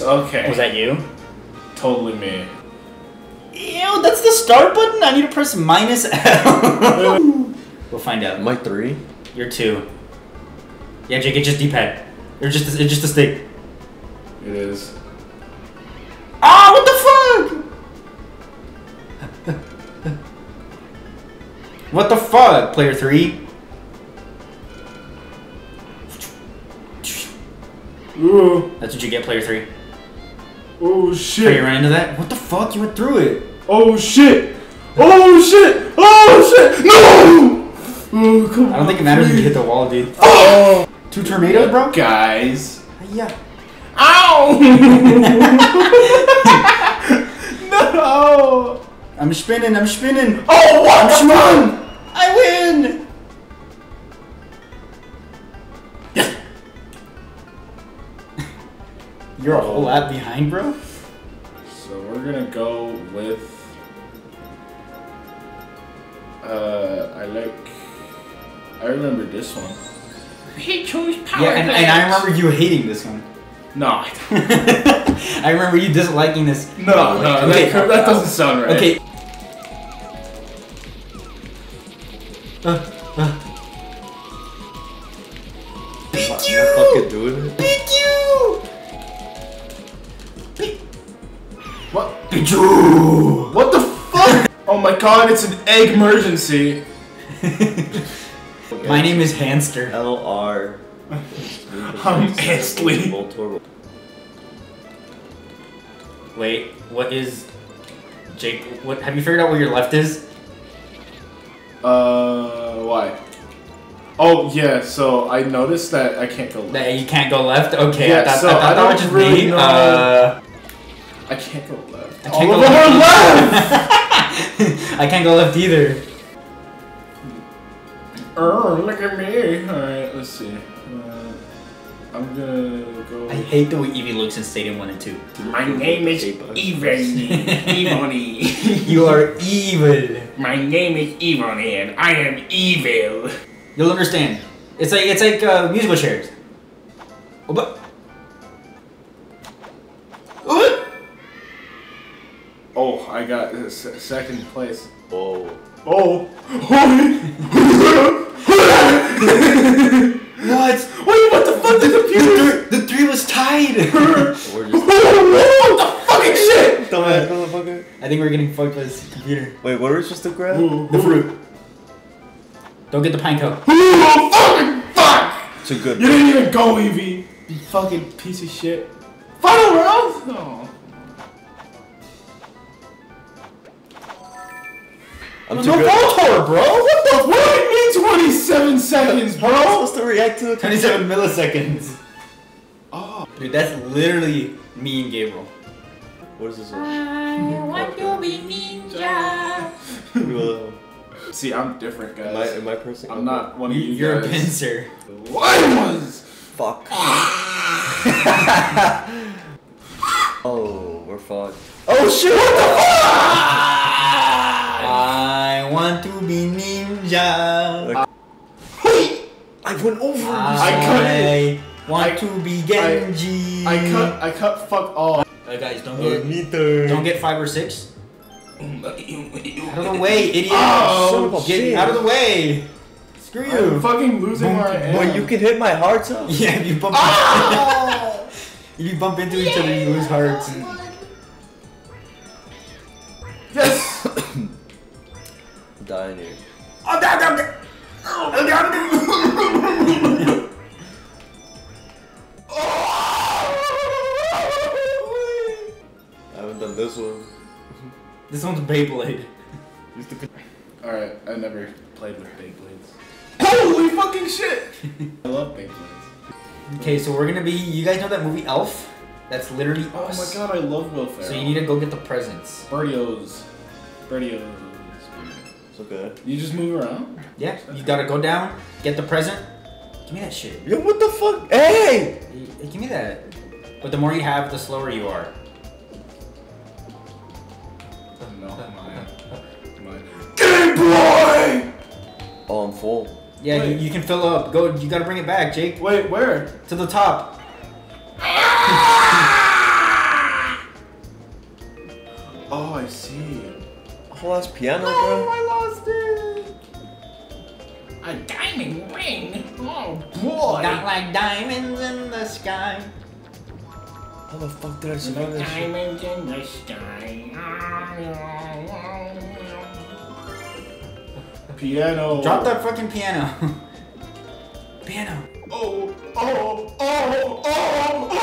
Yes. Okay. Was that you? totally me? Ew, that's the start button? I need to press minus L. we'll find out. My three? You're two. Yeah, Jake, it's just D-pad. Or just it's just a stick. It is. Ah, what the fuck? what the fuck, player three? Ooh. That's what you get, player three. Oh Are you ran into that? What the fuck? You went through it. Oh shit. Oh shit. Oh shit. No. Oh come. I don't think it matters if you hit the wall, dude. Oh. Two tornadoes, bro? Guys. Yeah. Ow. no. I'm spinning, I'm spinning. Oh what? Come on. I win! You're a whole lap behind, bro? So we're gonna go with. Uh, I like. I remember this one. He chose power. Yeah, and, and I remember you hating this one. No, I remember you disliking this. no, no, Okay. that, that doesn't sound right. Okay. Uh, uh. Beat Am I you! fucking doing it? What? What the fuck? oh my god, it's an egg emergency. My name is Hamster. L R. I'm Ansley. Wait, what is Jake? What have you figured out where your left is? Uh, why? Oh yeah, so I noticed that I can't go. That you can't go left. Okay, Yeah, I thought, so I thought I that was don't just really me. know- Uh, I can't go left. I can't of go them are left. left. I can't go left either. Oh, look at me. Alright, let's see. Uh, I'm gonna go. I hate the way Eevee looks in Stadium One and Two. My name is Evony. Evony. You are evil. My name is Evony and I am evil. You'll understand. It's like it's like uh, musical chairs. I got uh, s- second place. Whoa. Oh. What? Wait, what the fuck? The computer. The three was tied. What the fucking shit? Dumbass motherfucker. I think we're getting fucked by this computer. Wait, what was just the grab? The fruit. Don't get the pine cone. Oh, fucking fuck! Too good. You didn't even go, Evie. You fucking piece of shit. Final round? No. I'm No too. Voltor, bro. What the? What do you mean 27 seconds, How am I bro? supposed to react to it? 27 milliseconds. Oh. Dude, that's literally me and Gabriel. What is this? I want to be ninja. See, I'm different, guys. am I am I pressing? I'm not one of you, You're a pincer. What was? Fuck. oh, we're fucked. Oh shit! What the I I went over. I, want I- to be Genji. I cut. I cut. Fuck all. Uh, guys, don't Oh, get neither. don't get five or six. Out of the way, idiot! Oh, son of a get bitch. out of the way. Screw I'm you. fucking losing where I am. Boy, you can hit my heart up. Yeah, if you bump if you bump into each other, you lose hearts. Yes. I'm dying here. I This one's Beyblade. all right. I never played with Beyblades. Holy fucking shit! I love Beyblades. Okay, so we're gonna be. You guys know that movie Elf? That's literally Oh us. my god, I love Will Ferrell. So you need to go get the presents. Birdios. Birdios. It's okay. You just move around? Yeah, you gotta go down, get the present. Give me that shit. Yo, what the fuck? Hey! Hey, Give me that. But the more you have, the slower you are my, my Game Boy. Oh, I'm full. Yeah, you, you, can fill up. Go. You gotta bring it back, Jake. Wait, where? To the top. oh, I see. I lost piano, Oh, bro. I lost it. A diamond ring. Oh boy. Not like diamonds in the sky. How the fuck did I The survive this shit? diamonds in the sky. Piano. Drop that fucking piano. piano. Oh, oh, oh, oh, oh, oh.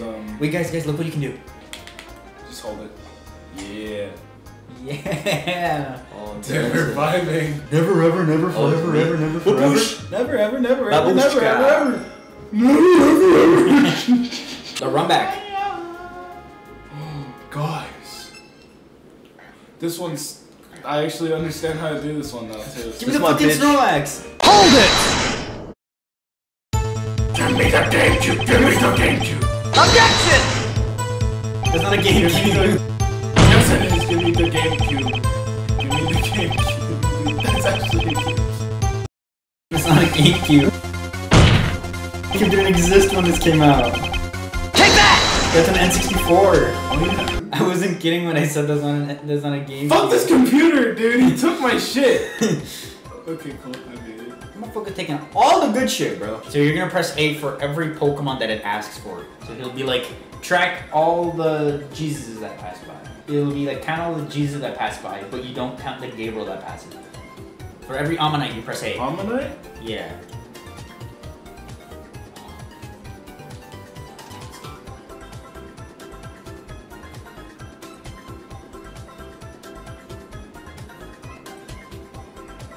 Um, Wait, guys, guys, look what you can do. just hold it. Yeah. Yeah. Oh, Dude, we're vibing. Never, ever, never, Oh, forever, me. ever, never, forever. Never, ever, never, ever, never, Babushka. ever, ever. The run back. Guys, this one's. I actually understand how to do this one now too. Give me the my fucking bitch. Snorlax. Give me the GameCube. Give me the GameCube. That's not a GameCube. The GameCube. Give me the GameCube. That's actually. It's not a GameCube. GameCube didn't exist when this came out. Take that! That's an N64. I wasn't kidding when I said that's on a, that's on a GameCube. Fuck this computer, dude. He took my shit. okay, cool. I made it. Motherfucker taking all the good shit, bro. So you're gonna press A for every Pokemon that it asks for. So he'll be like, track all the Jesuses that pass by. It'll be like count all the Jesus that pass by, but you don't count the Gabriel that passes. For every Ammonite, you press A. Ammonite? Yeah.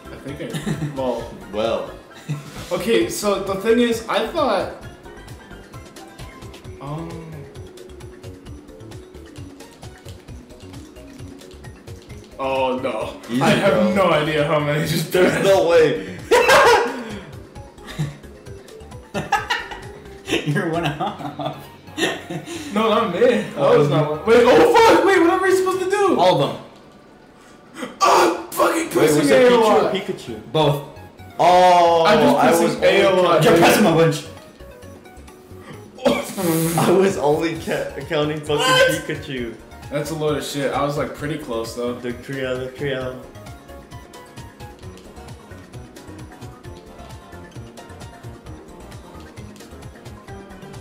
I think I. Well. Well, Okay, so the thing is, I thought. Oh no! Easy, I have bro. no idea how many just there's passed. no way. You're one off. No, not me. That was um, not one. Wait, oh fuck! Wait, what am I supposed to do? all of them. Oh, fucking Wait, pressing was A it a or. Pikachu? Both. Oh, I'm just I pressing was A a only lot. You're pressing a bunch. I was only ca- counting fucking What? Pikachu. That's a load of shit. I was like pretty close though. The trio, the trio.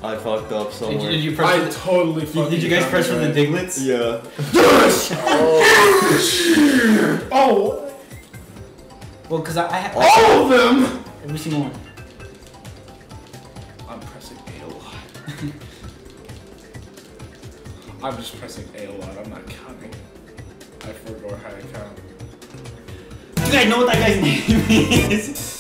I fucked up Did somewhere. you, did you press? I the- totally did, fucking. did you guys press it for the. Digletts? Yeah. Yes! Oh. Oh, Well, cause I, I have all of them. every single one. I'm just pressing A a lot. I'm not counting. I forgot how to count. You guys know what that guy's name is?